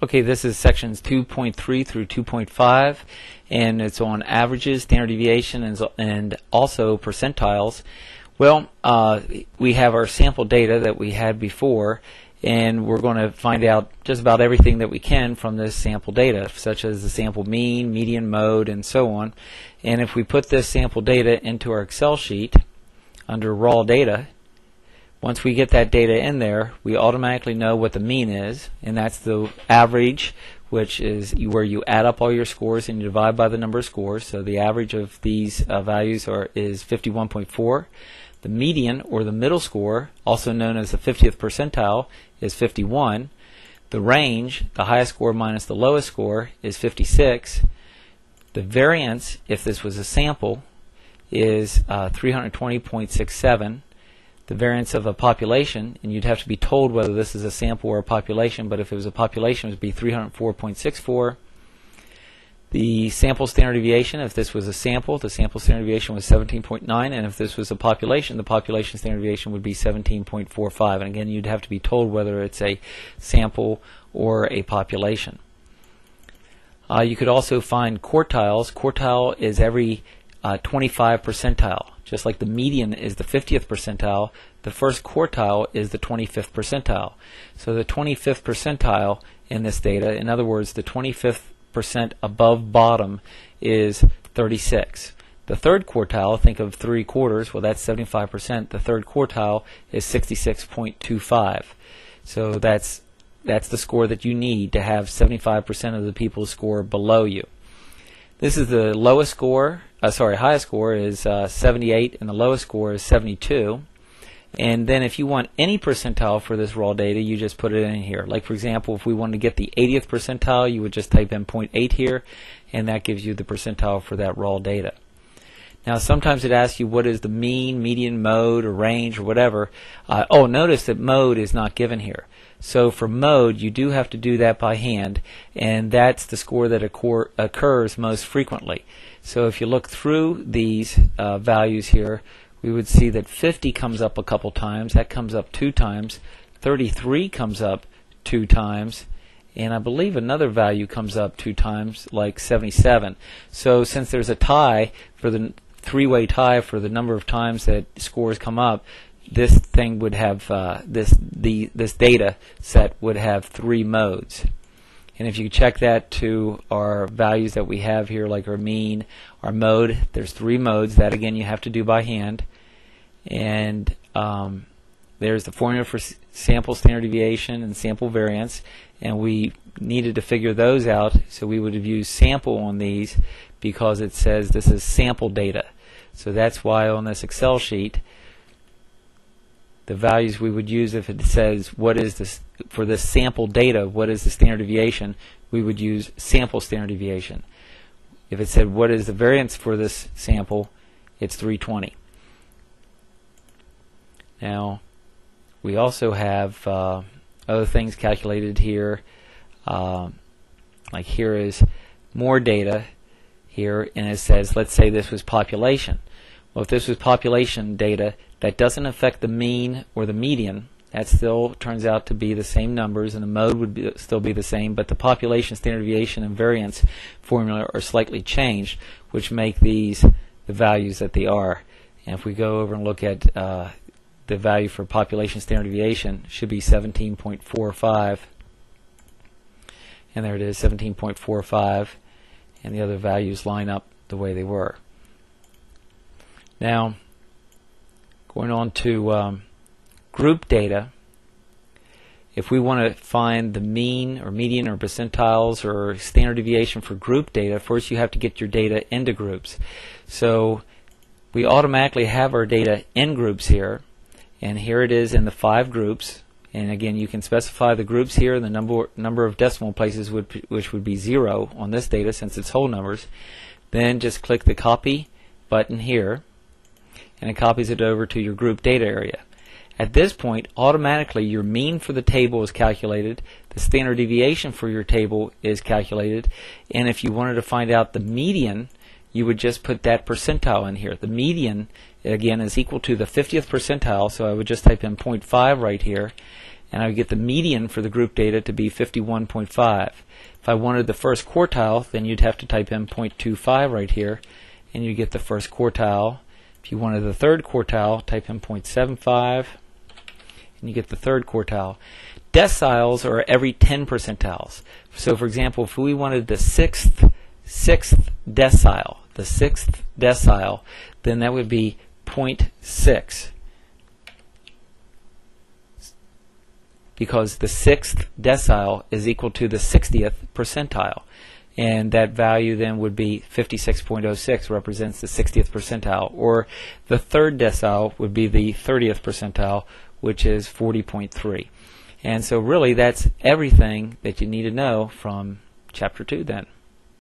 Okay, this is sections 2.3 through 2.5, and it's on averages, standard deviation, and, and also percentiles. Well, uh, we have our sample data that we had before, and we're going to find out just about everything that we can from this sample data, such as the sample mean, median, mode, and so on. And if we put this sample data into our Excel sheet under raw data, once we get that data in there, we automatically know what the mean is, and that's the average, which is where you add up all your scores and you divide by the number of scores. So the average of these uh, values are is 51.4. The median, or the middle score, also known as the 50th percentile, is 51. The range, the highest score minus the lowest score, is 56. The variance, if this was a sample, is uh, 320.67 the variance of a population, and you'd have to be told whether this is a sample or a population, but if it was a population, it would be 304.64. The sample standard deviation, if this was a sample, the sample standard deviation was 17.9, and if this was a population, the population standard deviation would be 17.45. And again, you'd have to be told whether it's a sample or a population. Uh, you could also find quartiles. Quartile is every uh, 25 percentile. Just like the median is the 50th percentile, the first quartile is the 25th percentile. So the 25th percentile in this data, in other words, the 25th percent above bottom is 36. The third quartile, think of three quarters, well that's 75%. The third quartile is 66.25. So that's that's the score that you need to have 75% of the people score below you. This is the lowest score, uh, sorry, highest score is uh, 78 and the lowest score is 72. And then if you want any percentile for this raw data, you just put it in here. Like for example, if we wanted to get the 80th percentile, you would just type in 0.8 here, and that gives you the percentile for that raw data. Now sometimes it asks you what is the mean, median, mode, or range, or whatever. Uh, oh, notice that mode is not given here. So for mode, you do have to do that by hand, and that's the score that occur occurs most frequently. So if you look through these uh, values here, we would see that 50 comes up a couple times, that comes up two times, 33 comes up two times, and I believe another value comes up two times, like 77. So since there's a tie for the three-way tie for the number of times that scores come up, this thing would have uh, this the this data set would have three modes. And if you check that to our values that we have here, like our mean, our mode, there's three modes. That again you have to do by hand. And um, there's the formula for sample standard deviation and sample variance. And we needed to figure those out, so we would have used sample on these because it says this is sample data. So that's why on this Excel sheet the values we would use if it says what is this for this sample data, what is the standard deviation, we would use sample standard deviation. If it said what is the variance for this sample, it's 320. Now, we also have uh, other things calculated here. Uh, like here is more data here, and it says, let's say this was population. Well, if this was population data, that doesn't affect the mean or the median. That still turns out to be the same numbers, and the mode would be, still be the same, but the population standard deviation and variance formula are slightly changed, which make these the values that they are. And if we go over and look at uh, the value for population standard deviation, should be 17.45. And there it is, 17.45. And the other values line up the way they were. Now, going on to um, group data, if we want to find the mean or median or percentiles or standard deviation for group data, first you have to get your data into groups. So we automatically have our data in groups here, and here it is in the five groups. And again, you can specify the groups here, the number number of decimal places, would, which would be zero on this data since it's whole numbers. Then just click the copy button here, and it copies it over to your group data area. At this point, automatically your mean for the table is calculated, the standard deviation for your table is calculated, and if you wanted to find out the median, you would just put that percentile in here. The median, again, is equal to the 50th percentile, so I would just type in 0.5 right here, and I would get the median for the group data to be 51.5. If I wanted the first quartile, then you'd have to type in 0.25 right here, and you get the first quartile. If you wanted the third quartile, type in 0.75, and you get the third quartile. Deciles are every 10 percentiles. So, for example, if we wanted the sixth sixth decile, the sixth decile, then that would be 0.6. Because the sixth decile is equal to the 60th percentile. And that value then would be 56.06, represents the 60th percentile. Or the third decile would be the 30th percentile, which is 40.3. And so, really, that's everything that you need to know from Chapter 2 then.